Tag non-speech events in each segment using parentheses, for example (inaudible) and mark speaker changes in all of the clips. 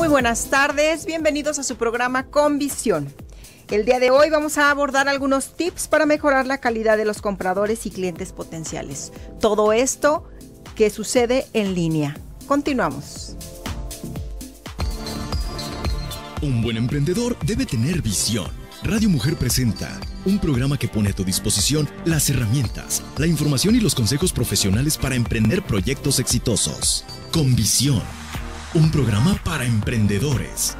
Speaker 1: Muy buenas tardes, bienvenidos a su programa Con Visión. El día de hoy vamos a abordar algunos tips para mejorar la calidad de los compradores y clientes potenciales. Todo esto que sucede en línea. Continuamos.
Speaker 2: Un buen emprendedor debe tener visión. Radio Mujer presenta un programa que pone a tu disposición las herramientas, la información y los consejos profesionales para emprender proyectos exitosos. Con visión. Un programa para emprendedores.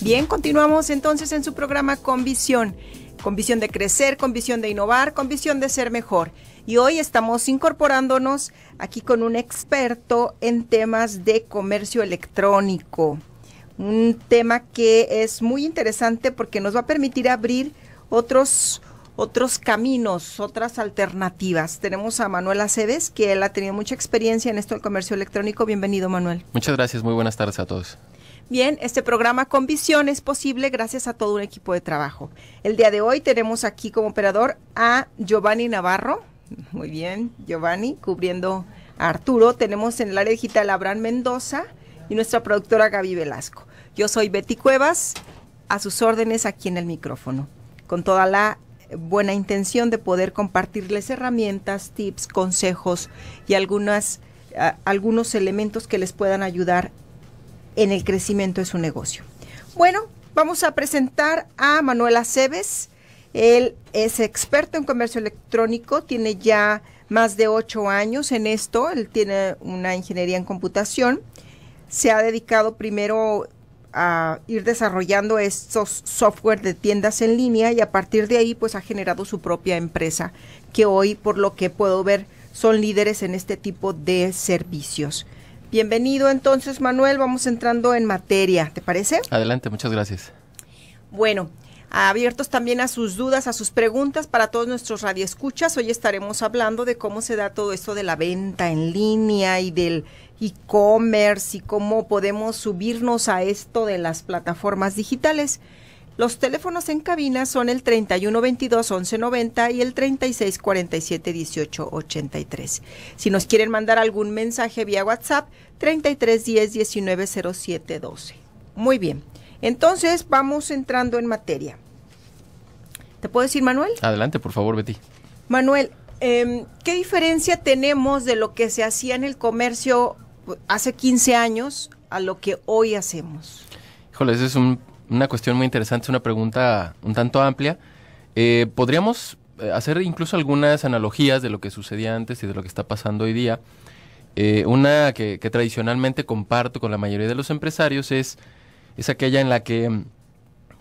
Speaker 1: Bien, continuamos entonces en su programa Con Visión. Con visión de crecer, con visión de innovar, con visión de ser mejor. Y hoy estamos incorporándonos aquí con un experto en temas de comercio electrónico. Un tema que es muy interesante porque nos va a permitir abrir otros otros caminos, otras alternativas. Tenemos a Manuel Aceves, que él ha tenido mucha experiencia en esto del comercio electrónico. Bienvenido, Manuel.
Speaker 3: Muchas gracias, muy buenas tardes a todos.
Speaker 1: Bien, este programa con visión es posible gracias a todo un equipo de trabajo. El día de hoy tenemos aquí como operador a Giovanni Navarro. Muy bien, Giovanni, cubriendo a Arturo. Tenemos en el área digital a Abraham Mendoza y nuestra productora Gaby Velasco. Yo soy Betty Cuevas, a sus órdenes aquí en el micrófono, con toda la buena intención de poder compartirles herramientas, tips, consejos y algunas, algunos elementos que les puedan ayudar en el crecimiento de su negocio. Bueno, vamos a presentar a Manuela Aceves. Él es experto en comercio electrónico, tiene ya más de ocho años en esto, él tiene una ingeniería en computación, se ha dedicado primero a ir desarrollando estos software de tiendas en línea y a partir de ahí pues ha generado su propia empresa que hoy por lo que puedo ver son líderes en este tipo de servicios. Bienvenido entonces, Manuel. Vamos entrando en materia, ¿te parece?
Speaker 3: Adelante, muchas gracias.
Speaker 1: Bueno, abiertos también a sus dudas, a sus preguntas para todos nuestros radioescuchas. Hoy estaremos hablando de cómo se da todo esto de la venta en línea y del e-commerce y cómo podemos subirnos a esto de las plataformas digitales. Los teléfonos en cabina son el 3122-1190 y el 3647-1883. Si nos quieren mandar algún mensaje vía WhatsApp, 3310-190712. Muy bien, entonces vamos entrando en materia. ¿Te puedo decir, Manuel?
Speaker 3: Adelante, por favor, Betty.
Speaker 1: Manuel, eh, ¿qué diferencia tenemos de lo que se hacía en el comercio hace 15 años a lo que hoy hacemos?
Speaker 3: Híjole, esa es una cuestión muy interesante, es una pregunta un tanto amplia. Eh, podríamos eh, hacer incluso algunas analogías de lo que sucedía antes y de lo que está pasando hoy día. Eh, una que, tradicionalmente comparto con la mayoría de los empresarios es, es aquella en la que mm,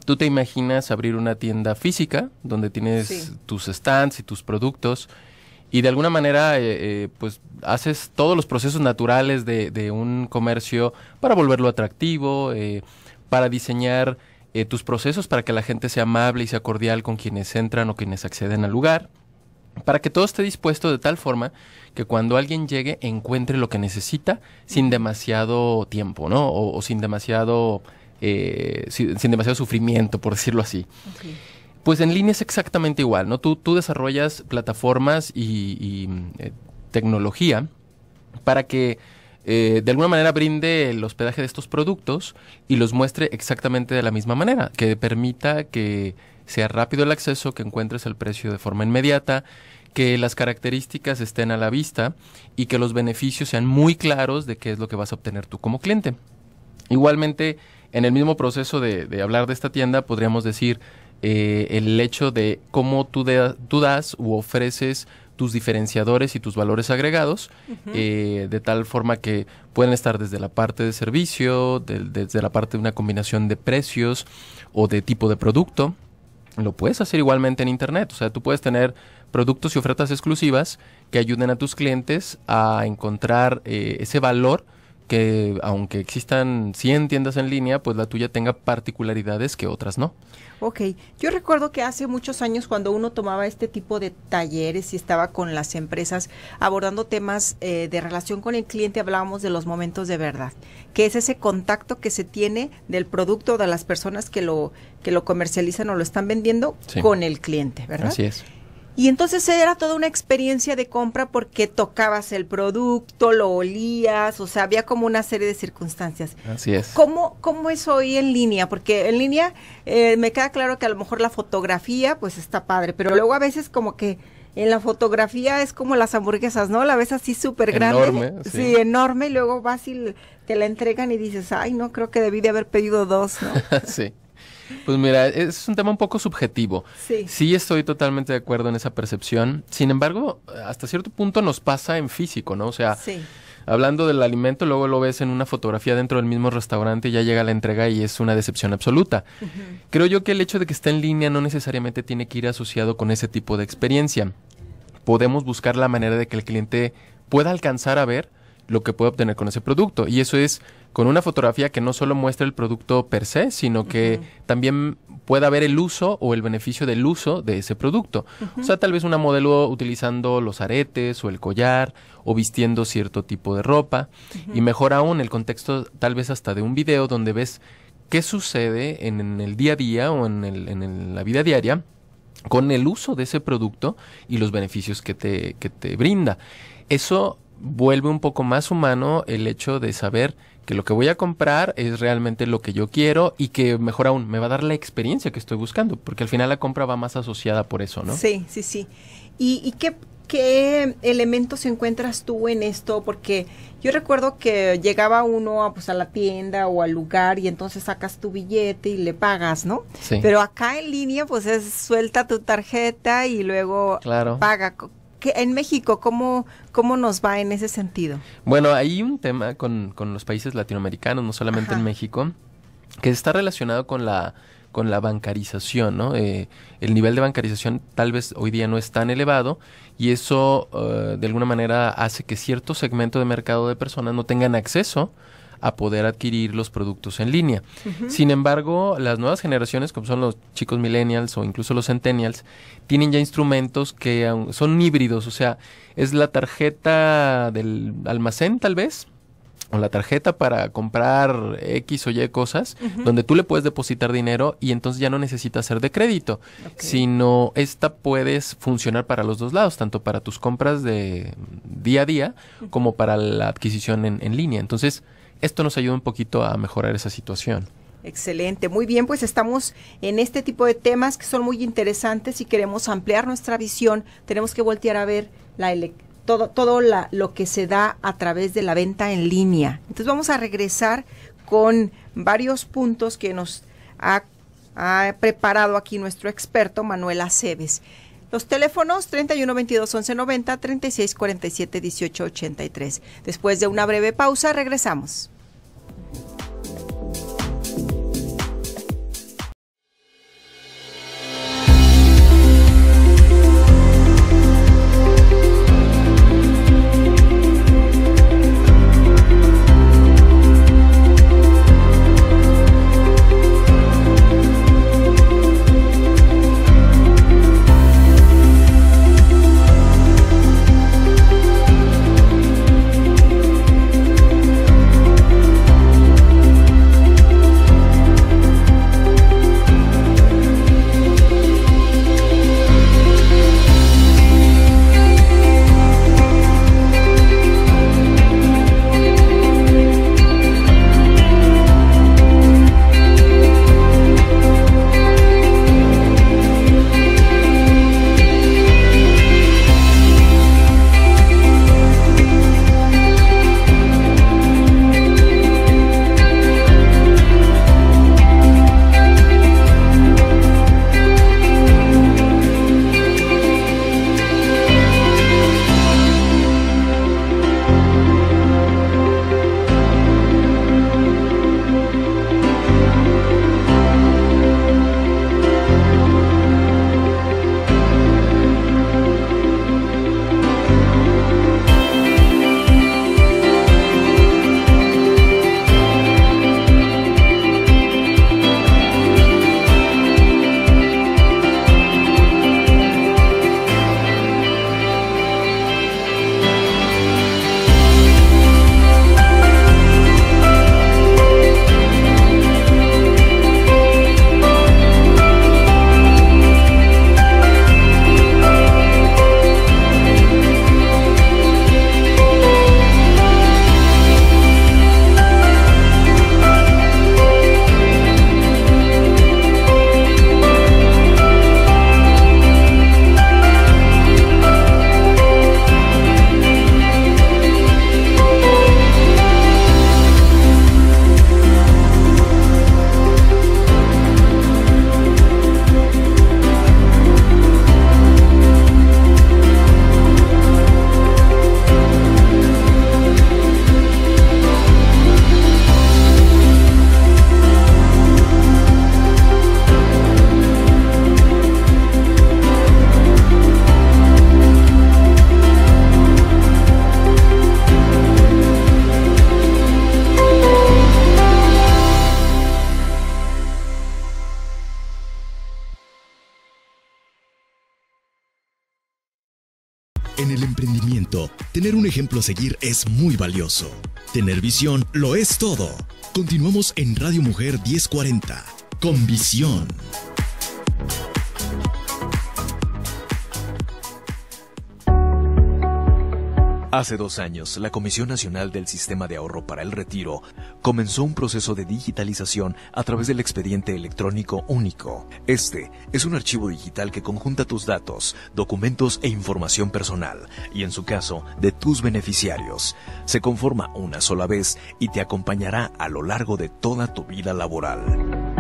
Speaker 3: tú te imaginas abrir una tienda física donde tienes tus stands y tus productos y de alguna manera pues haces todos los procesos naturales de, de un comercio para volverlo atractivo, para diseñar eh, tus procesos para que la gente sea amable y sea cordial con quienes entran o quienes acceden al lugar, para que todo esté dispuesto de tal forma que cuando alguien llegue encuentre lo que necesita sin demasiado tiempo, ¿no? O, sin demasiado eh, sin, demasiado sufrimiento, por decirlo así. Pues en línea es exactamente igual, ¿no? Tú, tú desarrollas plataformas y, eh, tecnología para que eh, de alguna manera brinde el hospedaje de estos productos y los muestre exactamente de la misma manera, que permita que sea rápido el acceso, que encuentres el precio de forma inmediata, que las características estén a la vista y que los beneficios sean muy claros de qué es lo que vas a obtener tú como cliente. Igualmente, en el mismo proceso de, hablar de esta tienda, podríamos decir eh, el hecho de cómo tú, tú das u ofreces tus diferenciadores y tus valores agregados, eh, de tal forma que pueden estar desde la parte de servicio, desde la parte de una combinación de precios o de tipo de producto. Lo puedes hacer igualmente en Internet, o sea, tú puedes tener productos y ofertas exclusivas que ayuden a tus clientes a encontrar eh, ese valor que aunque existan 100 tiendas en línea, pues la tuya tenga particularidades que otras no.
Speaker 1: Ok, yo recuerdo que hace muchos años cuando uno tomaba este tipo de talleres y estaba con las empresas abordando temas eh, de relación con el cliente, hablábamos de los momentos de verdad, que es ese contacto que se tiene del producto de las personas que lo, que lo comercializan o lo están vendiendo con el cliente, ¿verdad?
Speaker 3: Así es.
Speaker 1: Y entonces era toda una experiencia de compra porque tocabas el producto, lo olías, o sea, había como una serie de circunstancias.
Speaker 3: Así es.
Speaker 1: ¿Cómo, cómo es hoy en línea? Porque en línea eh, me queda claro que a lo mejor la fotografía pues está padre, pero luego a veces como que en la fotografía es como las hamburguesas, ¿no? La ves así súper grande.
Speaker 3: Enorme,
Speaker 1: sí.
Speaker 3: sí.
Speaker 1: enorme, y luego vas y te la entregan y dices, ay, no, creo que debí de haber pedido dos, ¿no? (laughs)
Speaker 3: sí. Pues mira, es un tema un poco subjetivo.
Speaker 1: Sí.
Speaker 3: Sí estoy totalmente de acuerdo en esa percepción. Sin embargo, hasta cierto punto nos pasa en físico, ¿no? O sea,
Speaker 1: Sí.
Speaker 3: hablando del alimento, luego lo ves en una fotografía dentro del mismo restaurante y ya llega la entrega y es una decepción absoluta. Creo yo que el hecho de que esté en línea no necesariamente tiene que ir asociado con ese tipo de experiencia. Podemos buscar la manera de que el cliente pueda alcanzar a ver lo que puede obtener con ese producto. Y eso es con una fotografía que no solo muestra el producto per se, sino que también pueda ver el uso o el beneficio del uso de ese producto. O sea, tal vez una modelo utilizando los aretes o el collar o vistiendo cierto tipo de ropa. Y mejor aún, el contexto tal vez hasta de un video donde ves qué sucede en, en el día a día o en, el- en el- la vida diaria con el uso de ese producto y los beneficios que te, que te brinda. Eso vuelve un poco más humano el hecho de saber que lo que voy a comprar es realmente lo que yo quiero y que mejor aún me va a dar la experiencia que estoy buscando, porque al final la compra va más asociada por eso, ¿no?
Speaker 1: Sí, sí, sí. ¿Y, y qué, qué elementos encuentras tú en esto? Porque yo recuerdo que llegaba uno a, pues, a la tienda o al lugar y entonces sacas tu billete y le pagas, ¿no?
Speaker 3: Sí.
Speaker 1: Pero acá en línea, pues es suelta tu tarjeta y luego
Speaker 3: Claro.
Speaker 1: paga. ¿Qué- en México, ¿cómo, ¿cómo nos va en ese sentido?
Speaker 3: Bueno, hay un tema con, con los países latinoamericanos, no solamente
Speaker 1: Ajá.
Speaker 3: en México, que está relacionado con la con la bancarización, ¿no? Eh, el nivel de bancarización tal vez hoy día no es tan elevado y eso eh, de alguna manera hace que cierto segmento de mercado de personas no tengan acceso a poder adquirir los productos en línea. Sin embargo, las nuevas generaciones, como son los chicos millennials o incluso los centennials, tienen ya instrumentos que son híbridos, o sea, es la tarjeta del almacén tal vez, o la tarjeta para comprar X o Y cosas, donde tú le puedes depositar dinero y entonces ya no necesitas ser de crédito, sino esta puedes funcionar para los dos lados, tanto para tus compras de día a día como para la adquisición en, en línea. Entonces, esto nos ayuda un poquito a mejorar esa situación.
Speaker 1: Excelente, muy bien, pues estamos en este tipo de temas que son muy interesantes y queremos ampliar nuestra visión. Tenemos que voltear a ver la todo, todo la- lo que se da a través de la venta en línea. Entonces vamos a regresar con varios puntos que nos ha, ha preparado aquí nuestro experto Manuel Aceves. Los teléfonos 31 22 11 90 36 47 18 83. Después de una breve pausa regresamos.
Speaker 2: Tener un ejemplo a seguir es muy valioso. Tener visión lo es todo. Continuamos en Radio Mujer 1040, con visión.
Speaker 4: Hace dos años, la Comisión Nacional del Sistema de Ahorro para el Retiro comenzó un proceso de digitalización a través del expediente electrónico único. Este es un archivo digital que conjunta tus datos, documentos e información personal, y en su caso, de tus beneficiarios. Se conforma una sola vez y te acompañará a lo largo de toda tu vida laboral.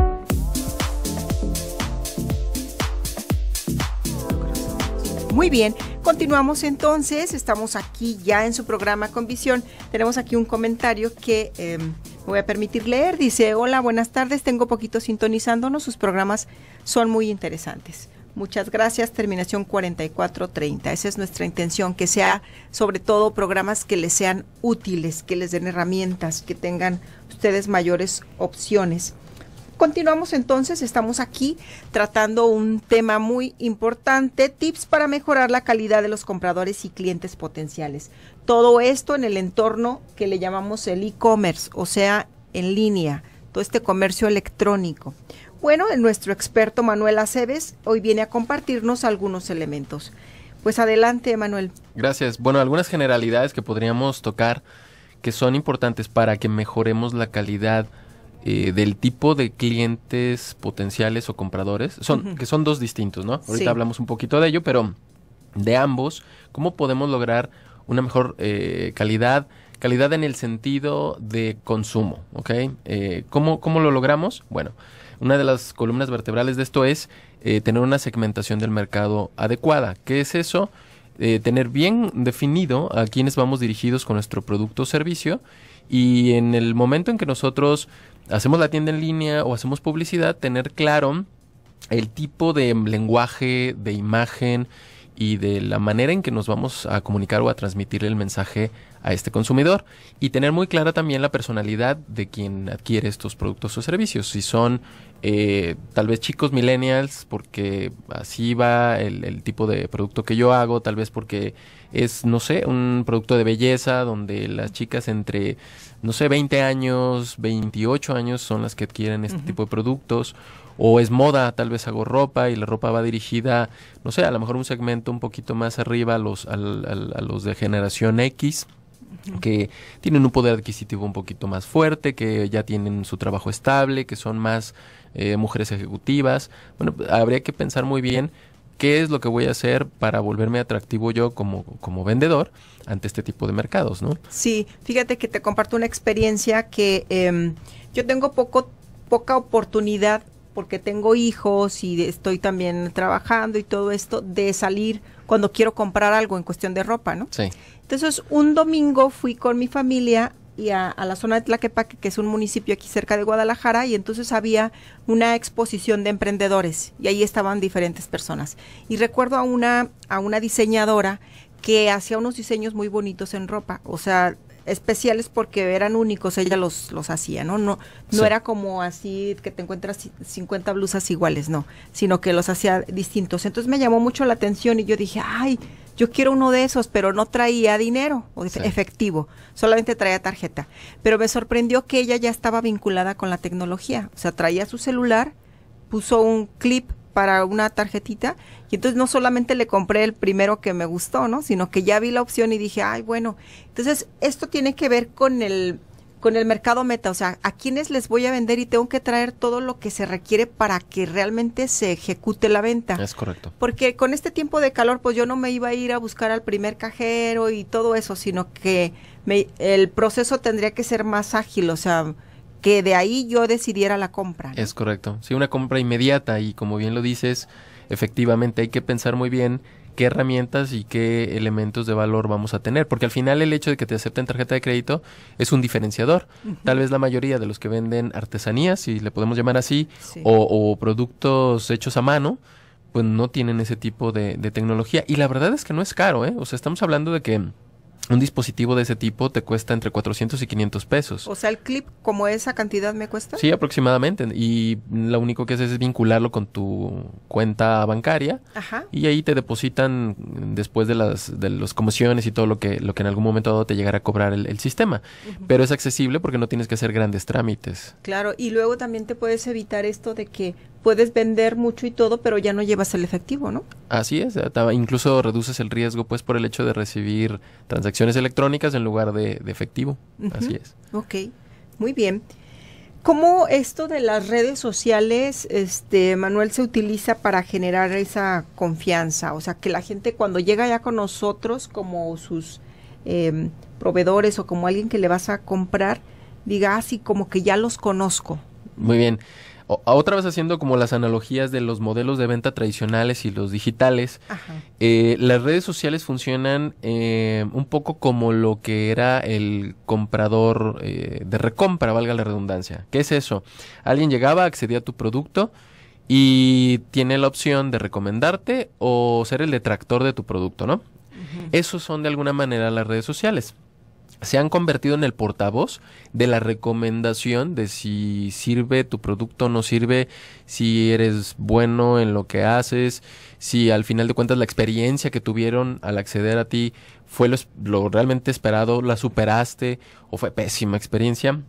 Speaker 1: Muy bien, continuamos entonces, estamos aquí ya en su programa con visión. Tenemos aquí un comentario que em, me voy a permitir leer. Dice, hola, buenas tardes, tengo poquito sintonizándonos, sus programas son muy interesantes. Muchas gracias, terminación 4430. Esa es nuestra intención, que sea sobre todo programas que les sean útiles, que les den herramientas, que tengan ustedes mayores opciones. Continuamos entonces, estamos aquí tratando un tema muy importante, tips para mejorar la calidad de los compradores y clientes potenciales. Todo esto en el entorno que le llamamos el e-commerce, o sea, en línea, todo este comercio electrónico. Bueno, nuestro experto Manuel Aceves hoy viene a compartirnos algunos elementos. Pues adelante, Manuel.
Speaker 3: Gracias. Bueno, algunas generalidades que podríamos tocar que son importantes para que mejoremos la calidad eh, del tipo de clientes potenciales o compradores, son, que son dos distintos, ¿no? Ahorita hablamos un poquito de ello, pero de ambos, ¿cómo podemos lograr una mejor eh, calidad? Calidad en el sentido de consumo, ¿ok? Eh, ¿cómo, ¿Cómo lo logramos? Bueno, una de las columnas vertebrales de esto es tener una segmentación del mercado adecuada. ¿Qué es eso? tener bien definido a quiénes vamos dirigidos con nuestro producto o servicio y en el momento en que nosotros hacemos la tienda en línea o hacemos publicidad, tener claro el tipo de lenguaje, de imagen y de la manera en que nos vamos a comunicar o a transmitir el mensaje a este consumidor y tener muy clara también la personalidad de quien adquiere estos productos o servicios. Si son eh, tal vez chicos millennials, porque así va el, el, tipo de producto que yo hago, tal vez porque es, no sé, un producto de belleza donde las chicas entre no sé, 20 años, 28 años son las que adquieren este tipo de productos. O es moda, tal vez hago ropa y la ropa va dirigida, no sé, a lo mejor un segmento un poquito más arriba a los, a, los de generación X que tienen un poder adquisitivo un poquito más fuerte, que ya tienen su trabajo estable, que son más eh, mujeres ejecutivas. Bueno, habría que pensar muy bien qué es lo que voy a hacer para volverme atractivo yo como, como vendedor ante este tipo de mercados, ¿no?
Speaker 1: Sí, fíjate que te comparto una experiencia que em, yo tengo poco, poca oportunidad porque tengo hijos y estoy también trabajando y todo esto de salir cuando quiero comprar algo en cuestión de ropa, ¿no?
Speaker 3: Sí.
Speaker 1: Entonces, un domingo fui con mi familia y a, la zona de Tlaquepaque, que es un municipio aquí cerca de Guadalajara, y entonces había una exposición de emprendedores y ahí estaban diferentes personas. Y recuerdo a una, a una diseñadora que hacía unos diseños muy bonitos en ropa, o sea, especiales porque eran únicos, ella los, los hacía, ¿no? No, no era como así que te encuentras 50 blusas iguales, no, sino que los hacía distintos. Entonces me llamó mucho la atención y yo dije, ay, yo quiero uno de esos, pero no traía dinero o efectivo, solamente traía tarjeta. Pero me sorprendió que ella ya estaba vinculada con la tecnología, o sea, traía su celular, puso un clip para una tarjetita y entonces no solamente le compré el primero que me gustó, ¿no? Sino que ya vi la opción y dije, ay, bueno, entonces esto tiene que ver con el con el mercado meta, o sea, a quiénes les voy a vender y tengo que traer todo lo que se requiere para que realmente se ejecute la venta.
Speaker 3: Es correcto.
Speaker 1: Porque con este tiempo de calor, pues yo no me iba a ir a buscar al primer cajero y todo eso, sino que me, el proceso tendría que ser más ágil, o sea, que de ahí yo decidiera la compra.
Speaker 3: Es correcto. Sí, una compra inmediata y como bien lo dices, efectivamente hay que pensar muy bien qué herramientas y qué elementos de valor vamos a tener, porque al final el hecho de que te acepten tarjeta de crédito es un diferenciador. Tal vez la mayoría de los que venden artesanías, si le podemos llamar así, o, productos hechos a mano, pues no tienen ese tipo de, tecnología. Y la verdad es que no es caro, ¿eh? O sea, estamos hablando de que un dispositivo de ese tipo te cuesta entre 400 y 500 pesos.
Speaker 1: O sea, el clip como esa cantidad me cuesta.
Speaker 3: Sí, aproximadamente. Y lo único que haces es vincularlo con tu cuenta bancaria.
Speaker 1: Ajá.
Speaker 3: Y ahí te depositan después de las de las comisiones y todo lo que lo que en algún momento dado te llegará a cobrar el, sistema. Pero es accesible porque no tienes que hacer grandes trámites.
Speaker 1: Claro, y luego también te puedes evitar esto de que puedes vender mucho y todo, pero ya no llevas el efectivo, ¿no?
Speaker 3: Así es, incluso reduces el riesgo pues por el hecho de recibir transacciones electrónicas en lugar de, efectivo. Así es.
Speaker 1: Ok, muy bien. ¿Cómo esto de las redes sociales, este, Manuel, se utiliza para generar esa confianza? O sea, que la gente cuando llega ya con nosotros como sus em, proveedores o como alguien que le vas a comprar, diga así como que ya los conozco.
Speaker 3: Muy bien otra vez haciendo como las analogías de los modelos de venta tradicionales y los digitales, eh, las redes sociales funcionan eh, un poco como lo que era el comprador eh, de recompra, valga la redundancia. ¿Qué es eso? Alguien llegaba, accedía a tu producto y tiene la opción de recomendarte o ser el detractor de tu producto, ¿no? Esos son de alguna manera las redes sociales se han convertido en el portavoz de la recomendación de si sirve tu producto o no sirve, si eres bueno en lo que haces, si al final de cuentas la experiencia que tuvieron al acceder a ti fue lo, realmente esperado, la superaste o fue pésima experiencia.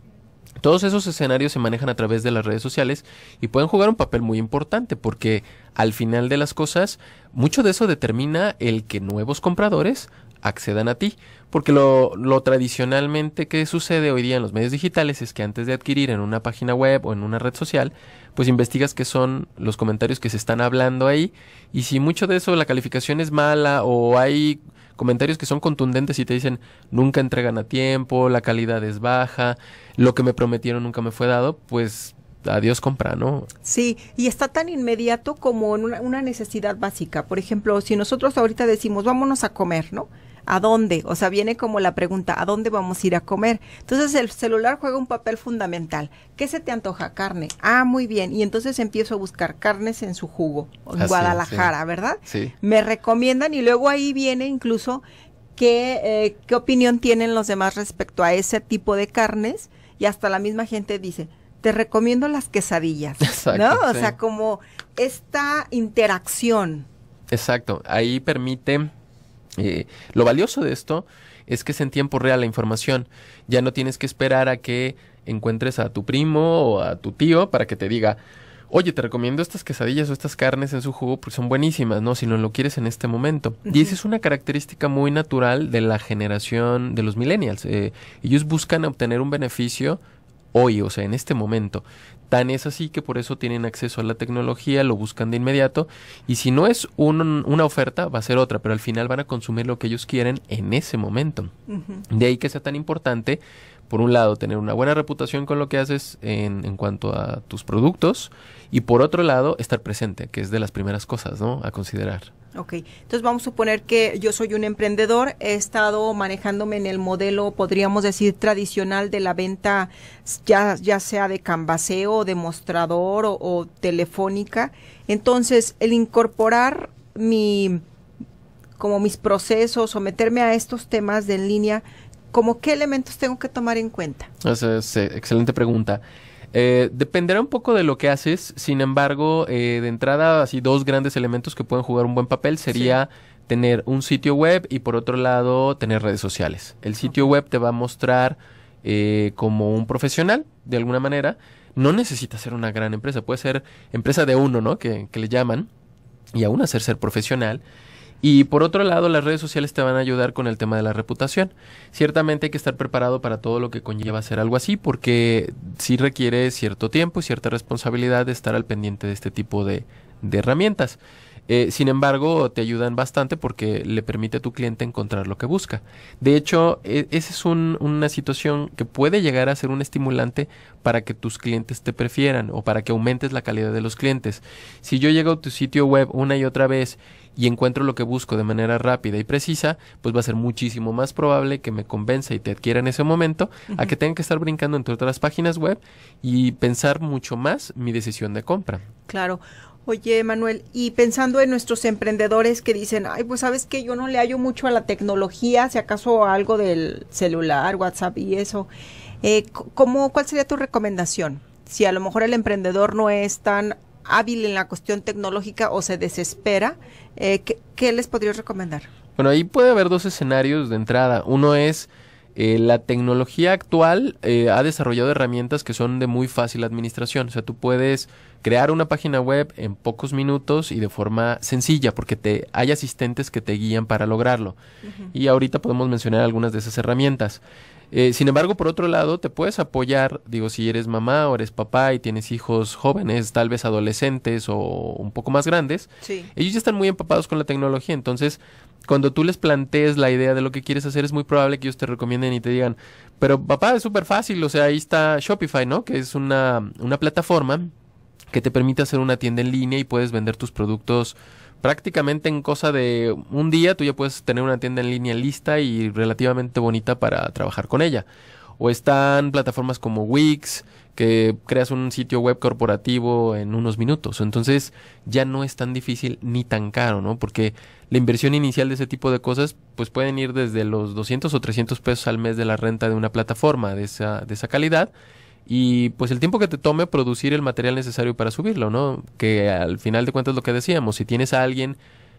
Speaker 3: Todos esos escenarios se manejan a través de las redes sociales y pueden jugar un papel muy importante porque al final de las cosas mucho de eso determina el que nuevos compradores accedan a ti. Porque lo, lo, tradicionalmente que sucede hoy día en los medios digitales es que antes de adquirir en una página web o en una red social, pues investigas qué son los comentarios que se están hablando ahí. Y si mucho de eso la calificación es mala o hay comentarios que son contundentes y te dicen nunca entregan a tiempo, la calidad es baja, lo que me prometieron nunca me fue dado, pues adiós compra, ¿no?
Speaker 1: Sí, y está tan inmediato como en una, una, necesidad básica. Por ejemplo, si nosotros ahorita decimos vámonos a comer, ¿no? ¿A dónde? O sea, viene como la pregunta, ¿a dónde vamos a ir a comer? Entonces el celular juega un papel fundamental. ¿Qué se te antoja? Carne. Ah, muy bien. Y entonces empiezo a buscar carnes en su jugo, en Guadalajara, ¿verdad?
Speaker 3: Sí.
Speaker 1: Me recomiendan y luego ahí viene incluso qué, eh, qué opinión tienen los demás respecto a ese tipo de carnes y hasta la misma gente dice, te recomiendo las quesadillas, Exacto, ¿no? O sea, como esta interacción.
Speaker 3: Exacto, ahí permite eh, lo valioso de esto es que es en tiempo real la información. Ya no tienes que esperar a que encuentres a tu primo o a tu tío para que te diga, oye, te recomiendo estas quesadillas o estas carnes en su jugo porque son buenísimas, ¿no? Si no lo quieres en este momento. Y esa es una característica muy natural de la generación de los millennials. Eh, ellos buscan obtener un beneficio hoy, o sea, en este momento. Tan es así que por eso tienen acceso a la tecnología, lo buscan de inmediato y si no es una oferta va a ser otra, pero al final van a consumir lo que ellos quieren en ese momento. De ahí que sea tan importante, por un lado, tener una buena reputación con lo que haces en, en cuanto a tus productos y por otro lado, estar presente, que es de las primeras cosas, ¿no? A considerar.
Speaker 1: Ok, entonces vamos a suponer que yo soy un emprendedor, he estado manejándome en el modelo, podríamos decir, tradicional de la venta, ya, ya sea de canvaseo, de mostrador o, telefónica. Entonces, el incorporar mi, como mis procesos o meterme a estos temas de en línea, ¿como qué elementos tengo que tomar en cuenta?
Speaker 3: Esa es eh, excelente pregunta. Eh, dependerá un poco de lo que haces, sin embargo, eh, de entrada, así dos grandes elementos que pueden jugar un buen papel sería tener un sitio web y por otro lado tener redes sociales. El sitio web te va a mostrar eh, como un profesional, de alguna manera. No necesita ser una gran empresa, puede ser empresa de uno, ¿no? Que, que le llaman y aún hacer ser profesional. Y por otro lado, las redes sociales te van a ayudar con el tema de la reputación. Ciertamente hay que estar preparado para todo lo que conlleva hacer algo así, porque sí requiere cierto tiempo y cierta responsabilidad de estar al pendiente de este tipo de, de herramientas. Eh, sin embargo, te ayudan bastante porque le permite a tu cliente encontrar lo que busca. De hecho, e, esa es una situación que puede llegar a ser un estimulante para que tus clientes te prefieran o para que aumentes la calidad de los clientes. Si yo llego a tu sitio web una y otra vez y encuentro lo que busco de manera rápida y precisa, pues va a ser muchísimo más probable que me convenza y te adquiera en ese momento a que tenga que estar brincando entre otras páginas web y pensar mucho más mi decisión de compra.
Speaker 1: Claro. Oye, Manuel, y pensando en nuestros emprendedores que dicen, ay, pues sabes que yo no le hallo mucho a la tecnología, si acaso algo del celular, WhatsApp y eso, eh, ¿cómo, ¿cuál sería tu recomendación? Si a lo mejor el emprendedor no es tan hábil en la cuestión tecnológica o se desespera, eh, ¿qué, ¿qué les podrías recomendar?
Speaker 3: Bueno, ahí puede haber dos escenarios de entrada. Uno es eh, la tecnología actual eh, ha desarrollado herramientas que son de muy fácil administración. O sea, tú puedes crear una página web en pocos minutos y de forma sencilla, porque te, hay asistentes que te guían para lograrlo. Y ahorita podemos mencionar algunas de esas herramientas. Eh, sin embargo, por otro lado, te puedes apoyar, digo, si eres mamá o eres papá y tienes hijos jóvenes, tal vez adolescentes o un poco más grandes, ellos ya están muy empapados con la tecnología, entonces cuando tú les plantees la idea de lo que quieres hacer, es muy probable que ellos te recomienden y te digan, pero papá, es súper fácil, o sea, ahí está Shopify, ¿no? Que es una, una plataforma que te permite hacer una tienda en línea y puedes vender tus productos prácticamente en cosa de un día tú ya puedes tener una tienda en línea lista y relativamente bonita para trabajar con ella. O están plataformas como Wix, que creas un sitio web corporativo en unos minutos. Entonces ya no es tan difícil ni tan caro, ¿no? Porque la inversión inicial de ese tipo de cosas pues pueden ir desde los 200 o 300 pesos al mes de la renta de una plataforma de esa, de esa calidad y pues el tiempo que te tome producir el material necesario para subirlo, ¿no? Que al final de cuentas lo que decíamos, si tienes a alguien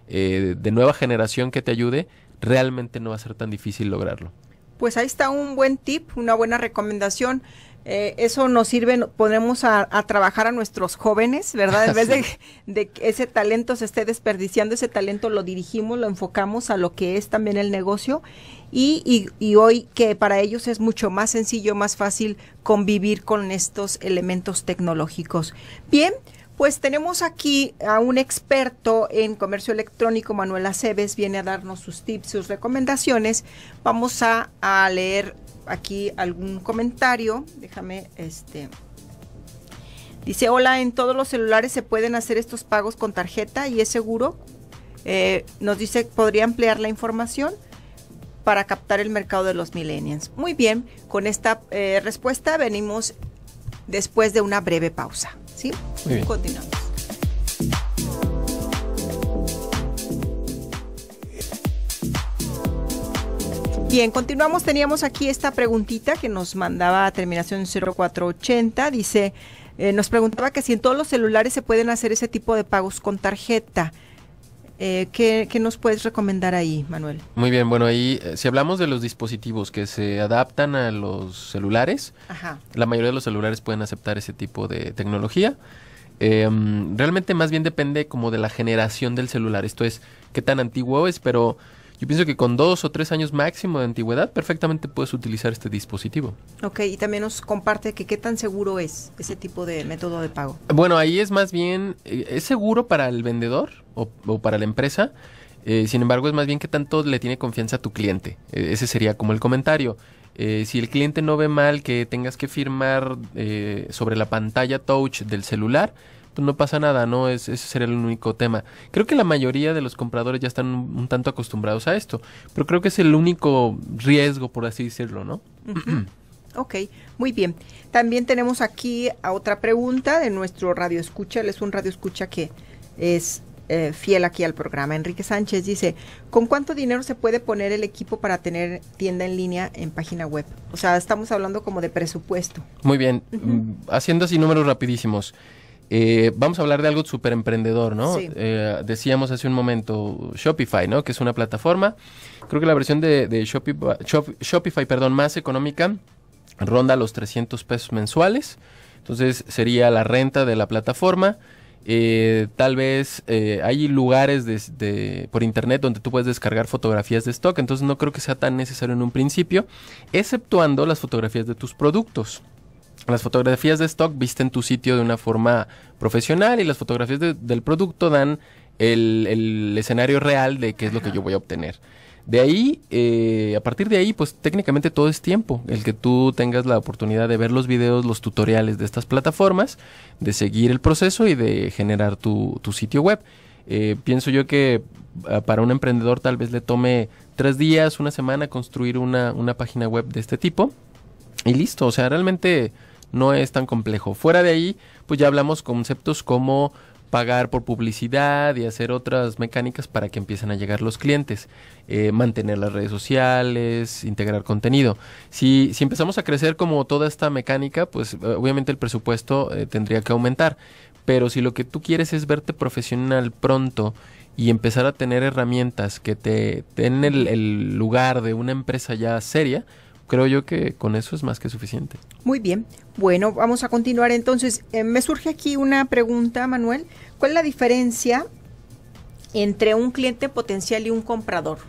Speaker 3: eh, de nueva generación que te ayude, realmente no va a ser tan difícil lograrlo.
Speaker 1: Pues ahí está un buen tip, una buena recomendación. Eh, eso nos sirve, ponemos a, trabajar a nuestros jóvenes, ¿verdad? En vez de, (laughs) de, que ese talento se esté desperdiciando, ese talento lo dirigimos, lo enfocamos a lo que es también el negocio y, y, y, hoy que para ellos es mucho más sencillo, más fácil convivir con estos elementos tecnológicos. Bien, pues tenemos aquí a un experto en comercio electrónico, Manuel Aceves, viene a darnos sus tips, sus recomendaciones. Vamos a, a leer aquí algún comentario. Déjame, este. Dice, hola, en todos los celulares se pueden hacer estos pagos con tarjeta y es seguro. Eh, nos dice, ¿podría ampliar la información? para captar el mercado de los millennials. Muy bien, con esta eh, respuesta venimos después de una breve pausa. ¿Sí? Continuamos. Bien, continuamos. Teníamos aquí esta preguntita que nos mandaba a terminación 0480. Dice, eh, nos preguntaba que si en todos los celulares se pueden hacer ese tipo de pagos con tarjeta. Eh, ¿qué, nos puedes recomendar ahí, Manuel?
Speaker 3: Muy bien, bueno, ahí eh, si hablamos de los dispositivos que se adaptan a los celulares, la mayoría de los celulares pueden aceptar ese tipo de tecnología. Em, realmente más bien depende como de la generación del celular, esto es, qué tan antiguo es, pero yo pienso que con dos o tres años máximo de antigüedad perfectamente puedes utilizar este dispositivo.
Speaker 1: Ok, y también nos comparte que qué tan seguro es ese tipo de método de pago.
Speaker 3: Bueno, ahí es más bien, eh, es seguro para el vendedor o, para la empresa, eh, sin embargo es más bien que tanto le tiene confianza a tu cliente. E, ese sería como el comentario. Eh, si el cliente no ve mal que tengas que firmar sobre la pantalla touch del celular, pues no pasa nada, ¿no? Es, ese sería el único tema. Creo que la mayoría de los compradores ya están un, tanto acostumbrados a esto, pero creo que es el único riesgo, por así decirlo, ¿no?
Speaker 1: Ok, muy bien. También tenemos aquí a otra pregunta de nuestro radio escucha. Él es un radio escucha que es eh, fiel aquí al programa. Enrique Sánchez dice, ¿con cuánto dinero se puede poner el equipo para tener tienda en línea en página web? O sea, estamos hablando como de presupuesto.
Speaker 3: Muy bien, mm, haciendo así números rapidísimos. Eh, vamos a hablar de algo súper emprendedor, ¿no? Eh, decíamos hace un momento Shopify, ¿no? Que es una plataforma. Creo que la versión de, Shopify, Shopify, perdón, más económica ronda los 300 pesos mensuales. Entonces sería la renta de la plataforma. Eh, tal vez hay lugares de, por internet donde tú puedes descargar fotografías de stock, entonces no creo que sea tan necesario en un principio, exceptuando las fotografías de tus productos. Las fotografías de stock visten tu sitio de una forma profesional y las fotografías del producto dan el, escenario real de qué es lo que yo voy a obtener. De ahí, eh, a partir de ahí, pues técnicamente todo es tiempo. El que tú tengas la oportunidad de ver los videos, los tutoriales de estas plataformas, de seguir el proceso y de generar tu, sitio web. Eh, pienso yo que ah, para un emprendedor tal vez le tome tres días, una semana construir una, una página web de este tipo. Y listo, o sea, realmente no es tan complejo. Fuera de ahí, pues ya hablamos conceptos como pagar por publicidad y hacer otras mecánicas para que empiecen a llegar los clientes, eh, mantener las redes sociales, integrar contenido. Si, empezamos a crecer como toda esta mecánica, pues eh, obviamente el presupuesto eh, tendría que aumentar. Pero si lo que tú quieres es verte profesional pronto y empezar a tener herramientas que te den el lugar de una empresa ya seria, creo yo que con eso es más que suficiente.
Speaker 1: Muy bien. Bueno, vamos a continuar entonces. Eh, me surge aquí una pregunta, Manuel. ¿Cuál es la diferencia entre un cliente potencial y un comprador?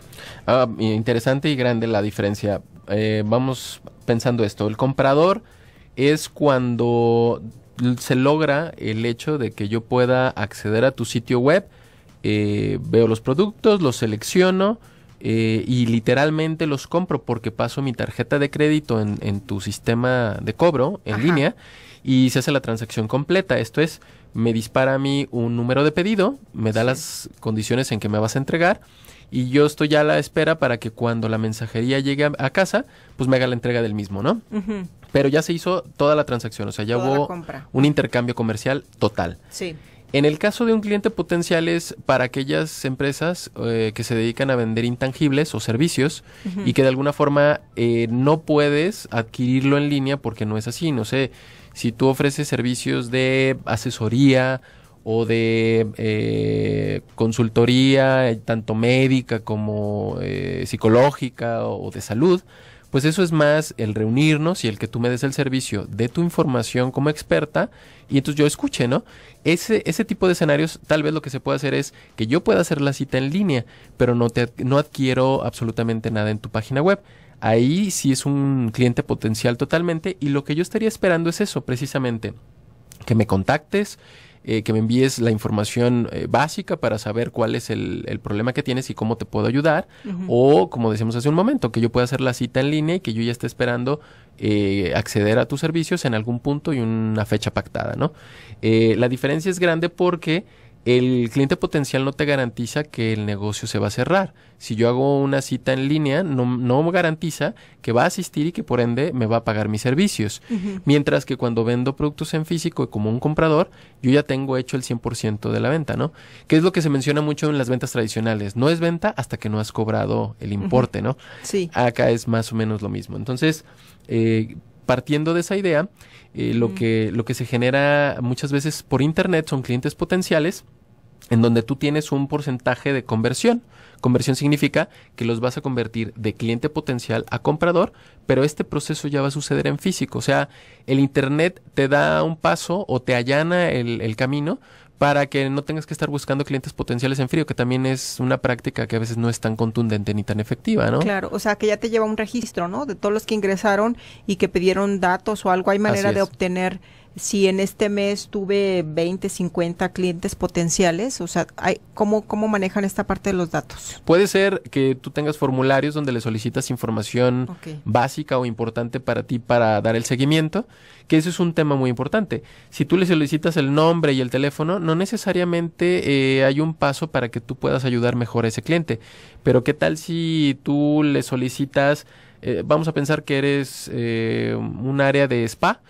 Speaker 3: Ah, interesante y grande la diferencia. Eh, vamos pensando esto. El comprador es cuando se logra el hecho de que yo pueda acceder a tu sitio web, eh, veo los productos, los selecciono, eh, y literalmente los compro porque paso mi tarjeta de crédito en, en tu sistema de cobro en
Speaker 1: Ajá.
Speaker 3: línea y se hace la transacción completa. Esto es, me dispara a mí un número de pedido, me da
Speaker 1: Sí.
Speaker 3: las condiciones en que me vas a entregar y yo estoy ya a la espera para que cuando la mensajería llegue a, a casa, pues me haga la entrega del mismo, ¿no? Pero ya se hizo toda la transacción, o sea, ya
Speaker 1: Toda
Speaker 3: hubo un intercambio comercial total.
Speaker 1: Sí.
Speaker 3: En el caso de un cliente potencial es para aquellas empresas eh, que se dedican a vender intangibles o servicios y que de alguna forma eh, no puedes adquirirlo en línea porque no es así. No sé, si tú ofreces servicios de asesoría o de eh, consultoría, eh, tanto médica como eh, psicológica o, o de salud, pues eso es más el reunirnos y el que tú me des el servicio de tu información como experta y entonces yo escuche, ¿no? Ese, ese tipo de escenarios, tal vez lo que se puede hacer es que yo pueda hacer la cita en línea, pero no, te, no adquiero absolutamente nada en tu página web. Ahí sí es un cliente potencial totalmente y lo que yo estaría esperando es eso, precisamente, que me contactes, eh, que me envíes la información eh, básica para saber cuál es el, el problema que tienes y cómo te puedo ayudar. O, como decíamos hace un momento, que yo pueda hacer la cita en línea y que yo ya esté esperando eh, acceder a tus servicios en algún punto y una fecha pactada, ¿no? Eh, la diferencia es grande porque el cliente potencial no te garantiza que el negocio se va a cerrar. Si yo hago una cita en línea, no, no garantiza que va a asistir y que por ende me va a pagar mis servicios. Mientras que cuando vendo productos en físico como un comprador, yo ya tengo hecho el 100% de la venta, ¿no? Que es lo que se menciona mucho en las ventas tradicionales. No es venta hasta que no has cobrado el importe, ¿no?
Speaker 1: Sí.
Speaker 3: Acá es más o menos lo mismo. Entonces, eh, partiendo de esa idea, eh, lo,
Speaker 1: Mm.
Speaker 3: que, lo que se genera muchas veces por internet son clientes potenciales en donde tú tienes un porcentaje de conversión. Conversión significa que los vas a convertir de cliente potencial a comprador, pero este proceso ya va a suceder en físico. O sea, el Internet te da un paso o te allana el, el camino para que no tengas que estar buscando clientes potenciales en frío, que también es una práctica que a veces no es tan contundente ni tan efectiva, ¿no?
Speaker 1: Claro, o sea que ya te lleva un registro, ¿no? De todos los que ingresaron y que pidieron datos o algo. Hay manera de obtener si en este mes tuve 20, 50 clientes potenciales, o sea, hay, ¿cómo, ¿cómo manejan esta parte de los datos?
Speaker 3: Puede ser que tú tengas formularios donde le solicitas información básica o importante para ti para dar el seguimiento, que eso es un tema muy importante. Si tú le solicitas el nombre y el teléfono, no necesariamente eh, hay un paso para que tú puedas ayudar mejor a ese cliente. Pero ¿qué tal si tú le solicitas, eh, vamos a pensar que eres eh, un área de spa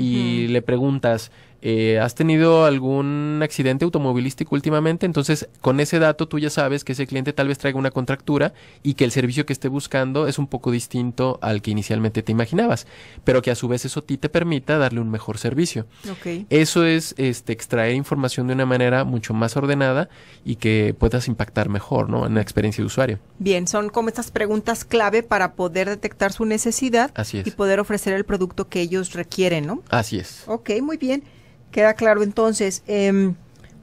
Speaker 3: y le preguntas, eh, ¿has tenido algún accidente automovilístico últimamente? Entonces, con ese dato tú ya sabes que ese cliente tal vez traiga una contractura y que el servicio que esté buscando es un poco distinto al que inicialmente te imaginabas, pero que a su vez eso a ti te permita darle un mejor servicio.
Speaker 1: Ok.
Speaker 3: Eso es este, extraer información de una manera mucho más ordenada y que puedas impactar mejor ¿no? en la experiencia de usuario.
Speaker 1: Bien, son como estas preguntas clave para poder detectar su necesidad
Speaker 3: Así es.
Speaker 1: y poder ofrecer el producto que ellos requieren, ¿no?
Speaker 3: Así es.
Speaker 1: Ok, muy bien. Queda claro entonces. Em,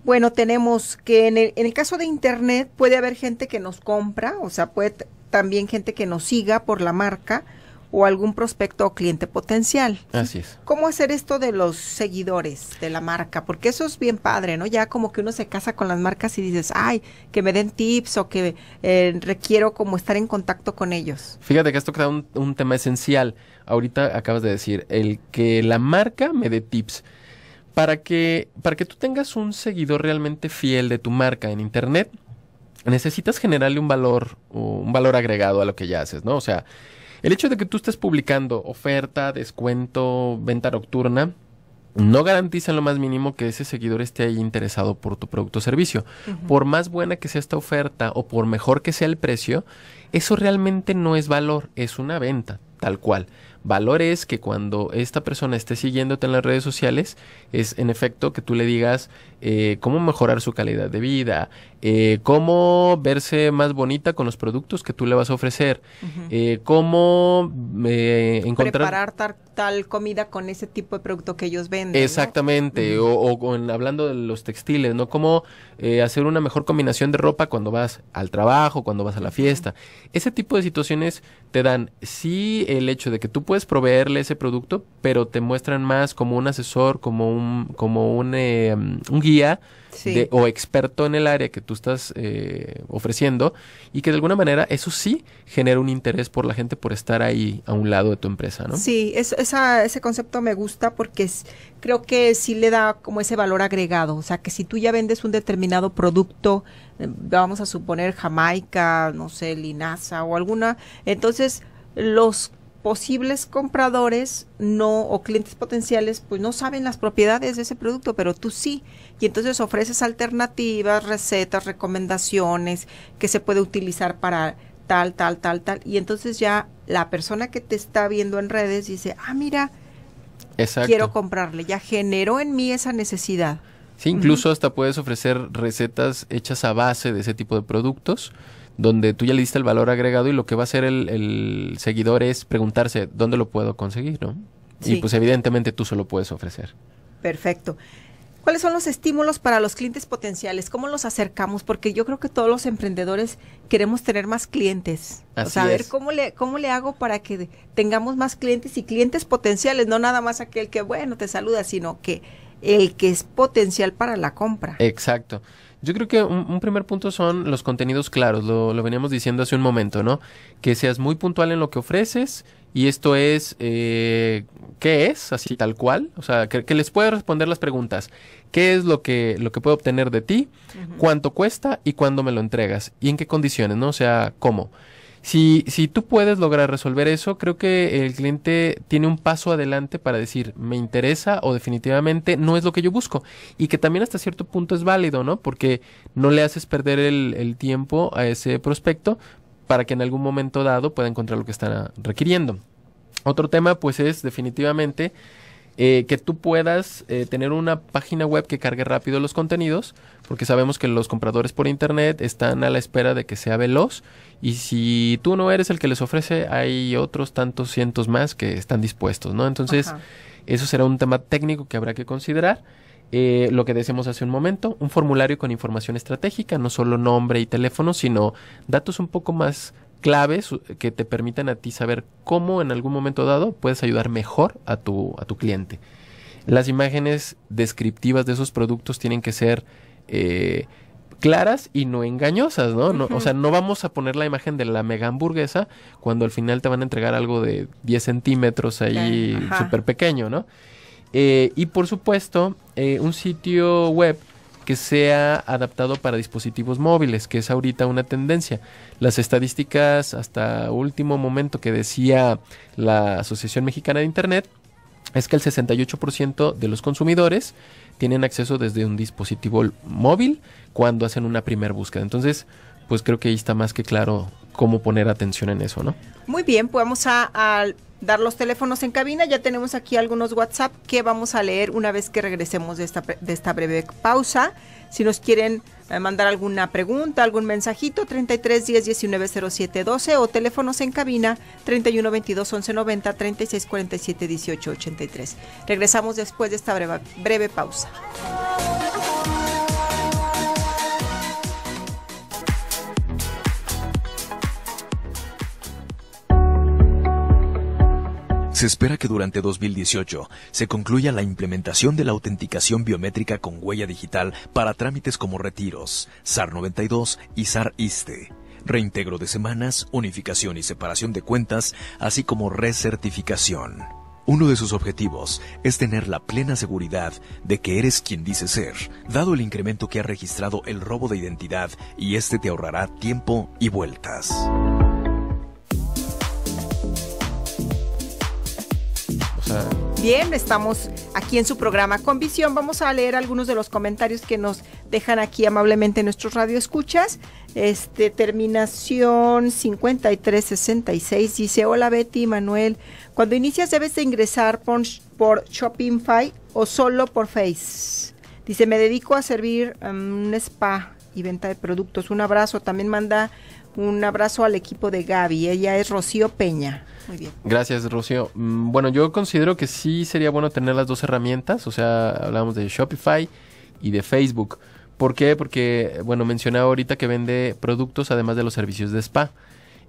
Speaker 1: bueno, tenemos que en el, en el caso de Internet puede haber gente que nos compra, o sea, puede también gente que nos siga por la marca o algún prospecto o cliente potencial.
Speaker 3: Así es.
Speaker 1: ¿Cómo hacer esto de los seguidores de la marca? Porque eso es bien padre, ¿no? Ya como que uno se casa con las marcas y dices, ay, que me den tips o que eh, requiero como estar en contacto con ellos.
Speaker 3: Fíjate que esto queda un, un tema esencial. Ahorita acabas de decir, el que la marca me dé tips. Para que, para que tú tengas un seguidor realmente fiel de tu marca en internet, necesitas generarle un valor, un valor agregado a lo que ya haces, ¿no? O sea, el hecho de que tú estés publicando oferta, descuento, venta nocturna, no garantizan lo más mínimo que ese seguidor esté ahí interesado por tu producto o servicio. Por más buena que sea esta oferta o por mejor que sea el precio, eso realmente no es valor, es una venta, tal cual. Valor es que cuando esta persona esté siguiéndote en las redes sociales, es en efecto que tú le digas eh, cómo mejorar su calidad de vida, eh, cómo verse más bonita con los productos que tú le vas a ofrecer, eh, cómo encontrar...
Speaker 1: Preparar tal, comida con ese tipo de producto que ellos venden.
Speaker 3: Exactamente, o, o hablando de los textiles, ¿no? Cómo hacer una mejor combinación de ropa cuando vas al trabajo, cuando vas a la fiesta. Ese tipo de situaciones te dan, sí, el hecho de que tú puedes proveerle ese producto, pero te muestran más como un asesor, como un, como un, un guía o experto en el área que tú estás eh, ofreciendo y que de alguna manera eso sí genera un interés por la gente por estar ahí a un lado de tu empresa, ¿no?
Speaker 1: Sí, ese concepto me gusta porque creo que sí le da como ese valor agregado, o sea que si tú ya vendes un determinado producto, eh, vamos a suponer Jamaica, no sé, Linaza o alguna, entonces los posibles compradores no o clientes potenciales pues no saben las propiedades de ese producto, pero tú sí. Y entonces ofreces alternativas, recetas, recomendaciones que se puede utilizar para tal, tal, tal, tal. Y entonces ya la persona que te está viendo en redes dice, ah, mira, quiero comprarle. Ya generó en mí esa necesidad.
Speaker 3: Sí, incluso hasta puedes ofrecer recetas hechas a base de ese tipo de productos donde tú ya le diste el valor agregado y lo que va a hacer el, seguidor es preguntarse dónde lo puedo conseguir, ¿no? Y pues evidentemente tú solo puedes ofrecer.
Speaker 1: Perfecto. ¿Cuáles son los estímulos para los clientes potenciales? ¿Cómo los acercamos? Porque yo creo que todos los emprendedores queremos tener más clientes. o sea, a ver cómo le, cómo le hago para que tengamos más clientes y clientes potenciales, no nada más aquel que, bueno, te saluda, sino que el que es potencial para la compra.
Speaker 3: Exacto. Yo creo que un, primer punto son los contenidos claros, lo, lo, veníamos diciendo hace un momento, ¿no? Que seas muy puntual en lo que ofreces y esto es, eh, ¿qué es? Así tal cual, o sea, que, les puedas responder las preguntas. ¿Qué es lo que, lo que puedo obtener de ti? ¿Cuánto cuesta? ¿Y cuándo me lo entregas? ¿Y en qué condiciones, no? O sea, ¿cómo? Si, si tú puedes lograr resolver eso, creo que el cliente tiene un paso adelante para decir, me interesa o definitivamente no es lo que yo busco. Y que también hasta cierto punto es válido, ¿no? Porque no le haces perder el, el tiempo a ese prospecto para que en algún momento dado pueda encontrar lo que está requiriendo. Otro tema, pues, es definitivamente eh, que tú puedas eh, tener una página web que cargue rápido los contenidos, porque sabemos que los compradores por internet están a la espera de que sea veloz y si tú no eres el que les ofrece, hay otros tantos cientos más que están dispuestos, ¿no? Entonces, eso será un tema técnico que habrá que considerar. Eh, lo que decíamos hace un momento, un formulario con información estratégica, no solo nombre y teléfono, sino datos un poco más claves que te permitan a ti saber cómo en algún momento dado puedes ayudar mejor a tu, a tu cliente. Las imágenes descriptivas de esos productos tienen que ser eh, claras y no engañosas, ¿no? ¿no? O sea, no vamos a poner la imagen de la mega hamburguesa cuando al final te van a entregar algo de 10 centímetros ahí súper pequeño, ¿no? Eh, y por supuesto, eh, un sitio web que sea adaptado para dispositivos móviles, que es ahorita una tendencia. Las estadísticas hasta último momento que decía la Asociación Mexicana de Internet es que el 68% de los consumidores tienen acceso desde un dispositivo móvil cuando hacen una primera búsqueda. Entonces, pues creo que ahí está más que claro cómo poner atención en eso, ¿no?
Speaker 1: Muy bien, pues vamos a, dar los teléfonos en cabina. Ya tenemos aquí algunos WhatsApp que vamos a leer una vez que regresemos de esta, de esta breve pausa. Si nos quieren eh, mandar alguna pregunta, algún mensajito, 33 10 19 07 12 o teléfonos en cabina 31 22 11 90 36 47 18 83. Regresamos después de esta breve, breve pausa.
Speaker 4: Se espera que durante 2018 se concluya la implementación de la autenticación biométrica con huella digital para trámites como retiros, SAR 92 y SAR ISTE, reintegro de semanas, unificación y separación de cuentas, así como recertificación. Uno de sus objetivos es tener la plena seguridad de que eres quien dice ser, dado el incremento que ha registrado el robo de identidad y este te ahorrará tiempo y vueltas.
Speaker 1: Bien, estamos aquí en su programa Con Visión. Vamos a leer algunos de los comentarios que nos dejan aquí amablemente nuestros radioescuchas. Este, terminación 5366 dice, hola Betty Manuel, cuando inicias debes de ingresar por, por Shopify o solo por Face. Dice, me dedico a servir um, un spa y venta de productos. Un abrazo, también manda un abrazo al equipo de Gaby. Ella es Rocío Peña. Muy bien.
Speaker 3: Gracias, Rocío. Mm, Bueno, yo considero que sí sería bueno tener las dos herramientas, o sea, hablamos de Shopify y de Facebook. ¿Por qué? Porque, bueno, mencionaba ahorita que vende productos además de los servicios de spa.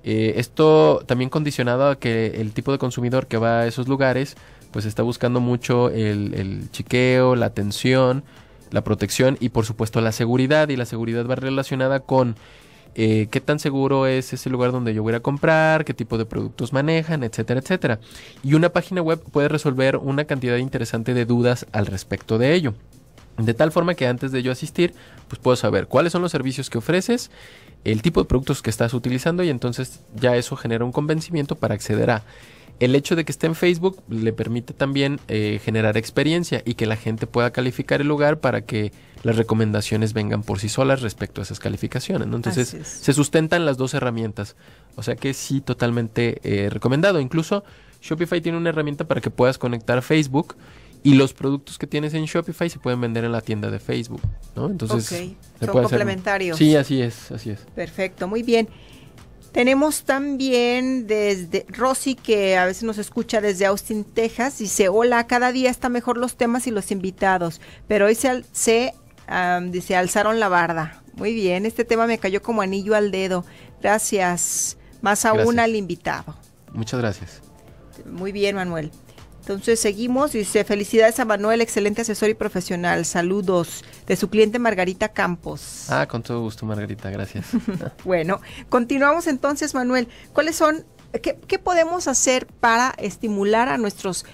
Speaker 3: Eh, esto también condicionado a que el tipo de consumidor que va a esos lugares, pues está buscando mucho el, el chiqueo, la atención, la protección y por supuesto la seguridad. Y la seguridad va relacionada con eh, qué tan seguro es ese lugar donde yo voy a comprar, qué tipo de productos manejan, etcétera, etcétera. Y una página web puede resolver una cantidad interesante de dudas al respecto de ello. De tal forma que antes de yo asistir, pues puedo saber cuáles son los servicios que ofreces, el tipo de productos que estás utilizando y entonces ya eso genera un convencimiento para acceder a. El hecho de que esté en Facebook le permite también eh, generar experiencia y que la gente pueda calificar el lugar para que las recomendaciones vengan por sí solas respecto a esas calificaciones. ¿no? Entonces se sustentan las dos herramientas. O sea que sí, totalmente eh, recomendado. Incluso Shopify tiene una herramienta para que puedas conectar Facebook y los productos que tienes en Shopify se pueden vender en la tienda de Facebook. ¿no? Entonces, se
Speaker 1: son
Speaker 3: hacer-
Speaker 1: complementarios.
Speaker 3: Sí, así es, así es.
Speaker 1: Perfecto, muy bien. Tenemos también desde Rosy, que a veces nos escucha desde Austin, Texas. Dice, hola, cada día está mejor los temas y los invitados, pero hoy se, se, am, dice, alzaron la barda. Muy bien, este tema me cayó como anillo al dedo. Gracias. Más aún
Speaker 3: Gracias.
Speaker 1: al invitado.
Speaker 3: Muchas gracias.
Speaker 1: Muy bien, Manuel. Entonces seguimos. Dice, felicidades a Manuel, excelente asesor y profesional. Saludos de su cliente Margarita Campos.
Speaker 3: Ah, con todo gusto, Margarita, gracias. (laughs)
Speaker 1: Bueno, continuamos entonces, Manuel. ¿Cuáles son, qué, qué podemos hacer para estimular a nuestros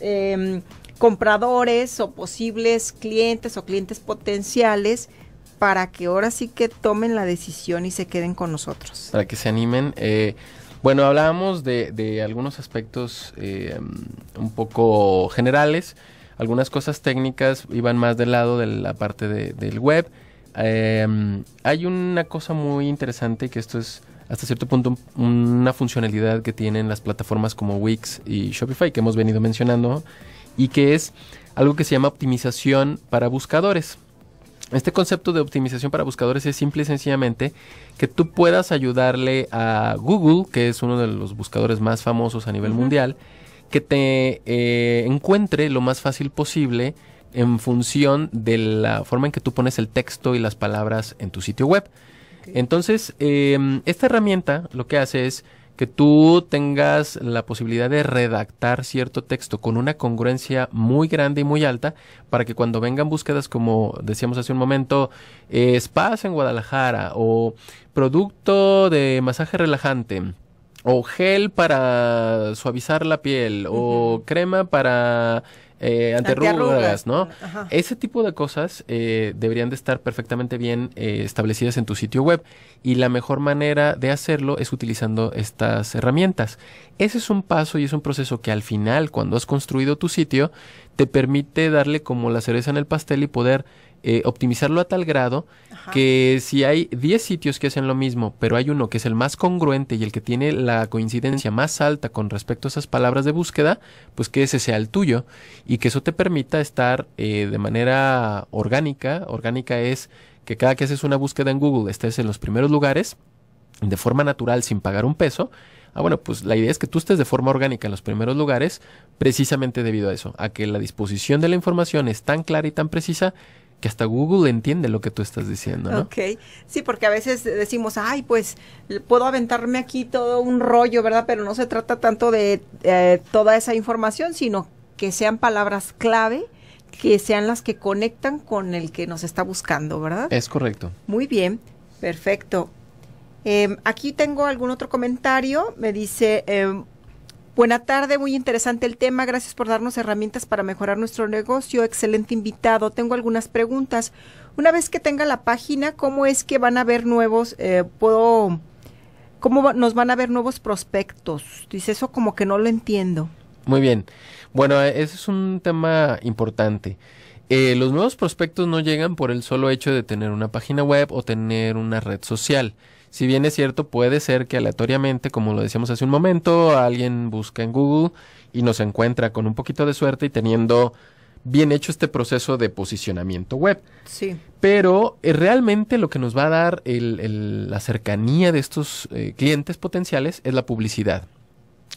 Speaker 1: em, compradores o posibles clientes o clientes potenciales para que ahora sí que tomen la decisión y se queden con nosotros?
Speaker 3: para que se animen. Eh, bueno, hablábamos de, de algunos aspectos eh, un poco generales. Algunas cosas técnicas iban más del lado de la parte de- del web. Eh, hay una cosa muy interesante que esto es hasta cierto punto un- una funcionalidad que tienen las plataformas como Wix y Shopify que hemos venido mencionando y que es algo que se llama optimización para buscadores. Este concepto de optimización para buscadores es simple y sencillamente que tú puedas ayudarle a Google, que es uno de los buscadores más famosos a nivel mundial, que te eh, encuentre lo más fácil posible en función de la forma en que tú pones el texto y las palabras en tu sitio web. Entonces, eh, esta herramienta lo que hace es que tú tengas la posibilidad de redactar cierto texto con una congruencia muy grande y muy alta para que cuando vengan búsquedas como decíamos hace un momento, eh, spas en Guadalajara o producto de masaje relajante o gel para suavizar la piel o crema para eh, antiarrugas, ¿no?
Speaker 1: Ajá.
Speaker 3: Ese tipo de cosas eh, deberían de estar perfectamente bien eh, establecidas en tu sitio web y la mejor manera de hacerlo es utilizando estas herramientas. Ese es un paso y es un proceso que al final, cuando has construido tu sitio, te permite darle como la cereza en el pastel y poder eh, optimizarlo a tal grado
Speaker 1: Ajá.
Speaker 3: que si hay 10 sitios que hacen lo mismo, pero hay uno que es el más congruente y el que tiene la coincidencia más alta con respecto a esas palabras de búsqueda, pues que ese sea el tuyo y que eso te permita estar eh, de manera orgánica. Orgánica es que cada que haces una búsqueda en Google estés en los primeros lugares de forma natural sin pagar un peso. Ah, bueno, pues la idea es que tú estés de forma orgánica en los primeros lugares precisamente debido a eso, a que la disposición de la información es tan clara y tan precisa que hasta Google entiende lo que tú estás diciendo, ¿no?
Speaker 1: Ok, sí, porque a veces decimos, ay, pues puedo aventarme aquí todo un rollo, ¿verdad? Pero no se trata tanto de eh, toda esa información, sino que sean palabras clave, que sean las que conectan con el que nos está buscando, ¿verdad?
Speaker 3: Es correcto.
Speaker 1: Muy bien, perfecto. Eh, aquí tengo algún otro comentario. Me dice, eh, buena tarde, muy interesante el tema. Gracias por darnos herramientas para mejorar nuestro negocio. Excelente invitado. Tengo algunas preguntas. Una vez que tenga la página, ¿cómo es que van a ver nuevos? eh, puedo, ¿cómo va- nos van a ver nuevos prospectos? Dice eso como que no lo entiendo.
Speaker 3: Muy bien. Bueno, ese es un tema importante. Eh, los nuevos prospectos no llegan por el solo hecho de tener una página web o tener una red social. Si bien es cierto, puede ser que aleatoriamente, como lo decíamos hace un momento, alguien busca en Google y nos encuentra con un poquito de suerte y teniendo bien hecho este proceso de posicionamiento web.
Speaker 1: Sí.
Speaker 3: Pero eh, realmente lo que nos va a dar la cercanía de estos eh, clientes potenciales es la publicidad.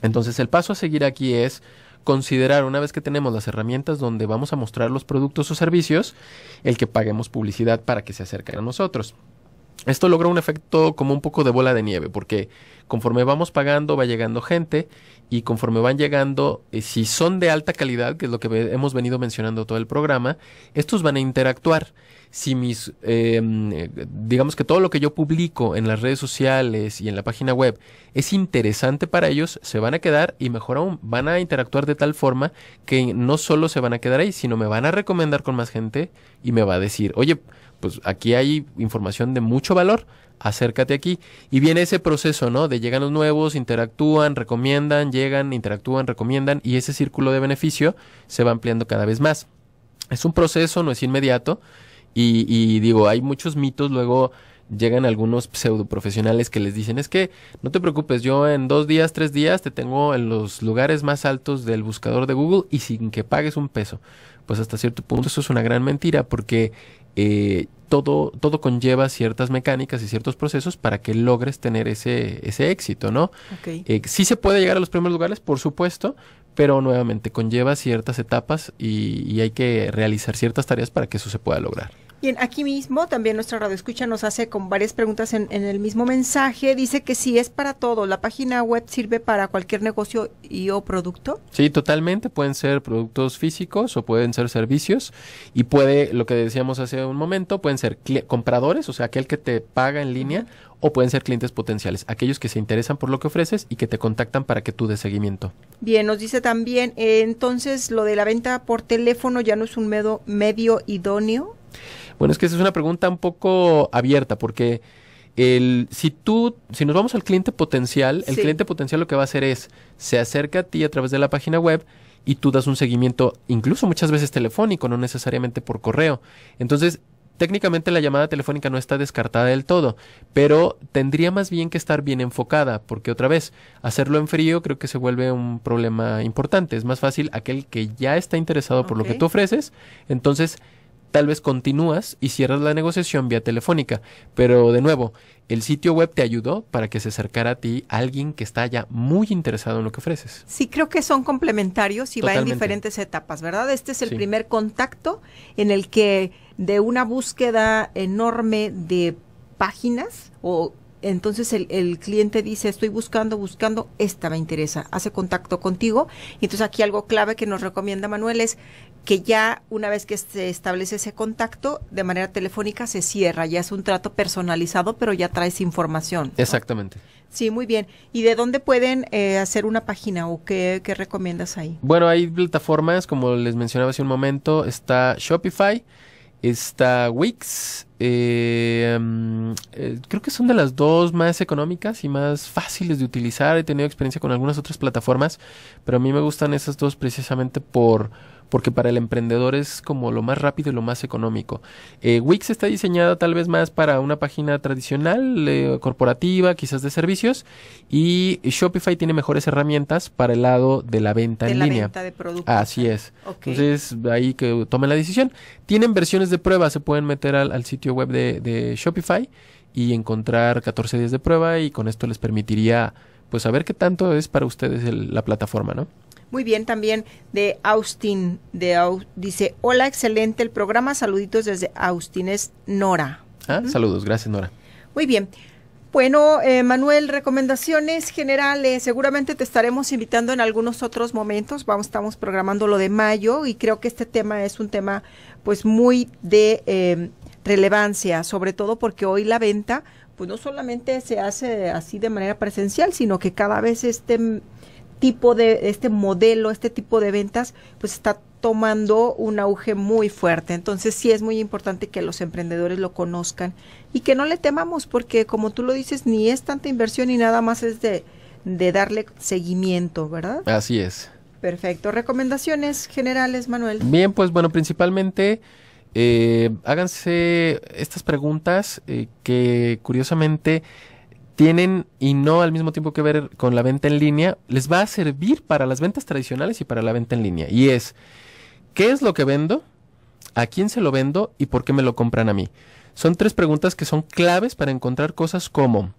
Speaker 3: Entonces el paso a seguir aquí es considerar una vez que tenemos las herramientas donde vamos a mostrar los productos o servicios, el que paguemos publicidad para que se acerquen a nosotros. Esto logra un efecto como un poco de bola de nieve, porque conforme vamos pagando va llegando gente y conforme van llegando, eh, si son de alta calidad, que es lo que hemos venido mencionando todo el programa, estos van a interactuar. Si mis, em, eh, digamos que todo lo que yo publico en las redes sociales y en la página web es interesante para ellos, se van a quedar y mejor aún, van a interactuar de tal forma que no solo se van a quedar ahí, sino me van a recomendar con más gente y me va a decir, oye, pues aquí hay información de mucho valor, acércate aquí. Y viene ese proceso, ¿no? De llegan los nuevos, interactúan, recomiendan, llegan, interactúan, recomiendan, y ese círculo de beneficio se va ampliando cada vez más. Es un proceso, no es inmediato, y, y digo, hay muchos mitos, luego llegan algunos pseudo profesionales que les dicen es que no te preocupes, yo en dos días, tres días te tengo en los lugares más altos del buscador de Google y sin que pagues un peso. Pues hasta cierto punto eso es una gran mentira porque eh, todo, todo conlleva ciertas mecánicas y ciertos procesos para que logres tener ese, ese éxito, ¿no? Eh, sí se puede llegar a los primeros lugares, por supuesto, pero nuevamente conlleva ciertas etapas y hay que realizar ciertas tareas para que eso se pueda lograr.
Speaker 1: Bien, aquí mismo también nuestra radio escucha nos hace con varias preguntas en, el mismo mensaje. Dice que si es para todo, ¿la página web sirve para cualquier negocio y o producto?
Speaker 3: Sí, totalmente. Pueden ser productos físicos o pueden ser servicios. Y puede, lo que decíamos hace un momento, pueden ser compradores, o sea, aquel que te paga en línea, o pueden ser clientes potenciales, aquellos que se interesan por lo que ofreces y que te contactan para que tú des seguimiento.
Speaker 1: Bien, nos dice también, eh, entonces lo de la venta por teléfono ya no es un medio idóneo.
Speaker 3: Bueno, es que esa es una pregunta un poco abierta porque el, si tú, si nos vamos al cliente potencial, el cliente potencial lo que va a hacer es, se acerca a ti a través de la página web y tú das un seguimiento, incluso muchas veces telefónico, no necesariamente por correo. Entonces, técnicamente la llamada telefónica no está descartada del todo, pero tendría más bien que estar bien enfocada, porque otra vez, hacerlo en frío creo que se vuelve un problema importante. Es más fácil aquel que ya está interesado por lo que tú ofreces, entonces tal vez continúas y cierras la negociación vía telefónica. Pero de nuevo, el sitio web te ayudó para que se acercara a ti alguien que está ya muy interesado en lo que ofreces.
Speaker 1: Sí, creo que son complementarios y va en diferentes etapas, ¿verdad? Este es el primer contacto en el que de una búsqueda enorme de páginas o entonces el, el, cliente dice, estoy buscando, buscando, esta me interesa, hace contacto contigo. Y entonces aquí algo clave que nos recomienda Manuel es que ya una vez que se establece ese contacto de manera telefónica se cierra, ya es un trato personalizado, pero ya traes información.
Speaker 3: Exactamente.
Speaker 1: Sí, muy bien. ¿Y de dónde pueden eh, hacer una página o qué, qué recomiendas ahí?
Speaker 3: Bueno, hay plataformas, como les mencionaba hace un momento, está Shopify, está Wix, eh, mm, eh, creo que son de las dos más económicas y más fáciles de utilizar. He tenido experiencia con algunas otras plataformas, pero a mí me gustan esas dos precisamente por porque para el emprendedor es como lo más rápido y lo más económico. Eh, Wix está diseñada tal vez más para una página tradicional, eh, corporativa, quizás de servicios, y Shopify tiene mejores herramientas para el lado de la venta
Speaker 1: de
Speaker 3: en
Speaker 1: la
Speaker 3: línea.
Speaker 1: Venta de productos.
Speaker 3: Así es. Entonces, ahí que tomen la decisión. Tienen versiones de prueba, se pueden meter al, sitio web de, Shopify y encontrar 14 días de prueba y con esto les permitiría pues saber qué tanto es para ustedes la plataforma, ¿no?
Speaker 1: Muy bien, también de Austin, de, dice, hola, excelente el programa, saluditos desde Austin, es Nora.
Speaker 3: Ah, saludos, gracias Nora.
Speaker 1: Muy bien. Bueno, eh, Manuel, recomendaciones generales. Seguramente te estaremos invitando en algunos otros momentos. Vamos, estamos programando lo de mayo y creo que este tema es un tema, pues, muy de eh, relevancia, sobre todo porque hoy la venta, pues, no solamente se hace así de manera presencial, sino que cada vez este tipo de, este modelo, este tipo de ventas, pues está tomando un auge muy fuerte. Entonces sí es muy importante que los emprendedores lo conozcan y que no le temamos porque como tú lo dices, ni es tanta inversión ni nada más es de, de darle seguimiento, ¿verdad?
Speaker 3: Así es.
Speaker 1: Perfecto. ¿Recomendaciones generales, Manuel?
Speaker 3: Bien, pues bueno, principalmente eh, háganse estas preguntas eh, que curiosamente tienen y no al mismo tiempo que ver con la venta en línea, les va a servir para las ventas tradicionales y para la venta en línea. Y es, ¿qué es lo que vendo? ¿A quién se lo vendo? ¿Y por qué me lo compran a mí? Son tres preguntas que son claves para encontrar cosas como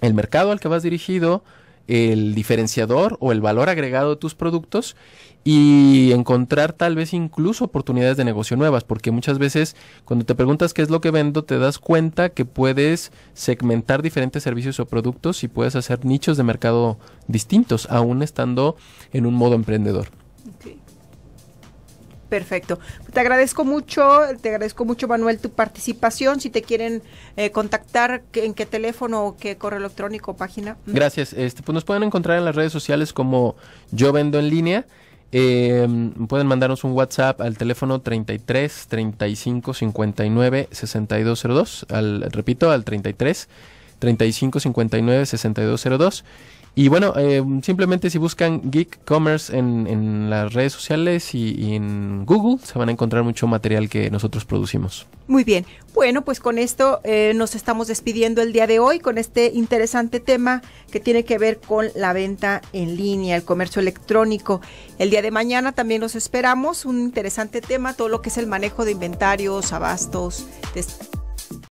Speaker 3: el mercado al que vas dirigido, el diferenciador o el valor agregado de tus productos y encontrar tal vez incluso oportunidades de negocio nuevas, porque muchas veces cuando te preguntas qué es lo que vendo, te das cuenta que puedes segmentar diferentes servicios o productos y puedes hacer nichos de mercado distintos, aún estando en un modo emprendedor.
Speaker 1: Perfecto. Te agradezco mucho, te agradezco mucho Manuel tu participación. Si te quieren eh, contactar, ¿en qué teléfono, qué correo electrónico, o página?
Speaker 3: Gracias. Este, pues nos pueden encontrar en las redes sociales como Yo Vendo en Línea. Eh, pueden mandarnos un WhatsApp al teléfono 33 35 59 6202. Al, repito, al 33 35 59 6202. Y bueno, eh, simplemente si buscan Geek Commerce en, en las redes sociales y, en Google, se van a encontrar mucho material que nosotros producimos.
Speaker 1: Muy bien. Bueno, pues con esto eh, nos estamos despidiendo el día de hoy con este interesante tema que tiene que ver con la venta en línea, el comercio electrónico. El día de mañana también nos esperamos un interesante tema, todo lo que es el manejo de inventarios, abastos,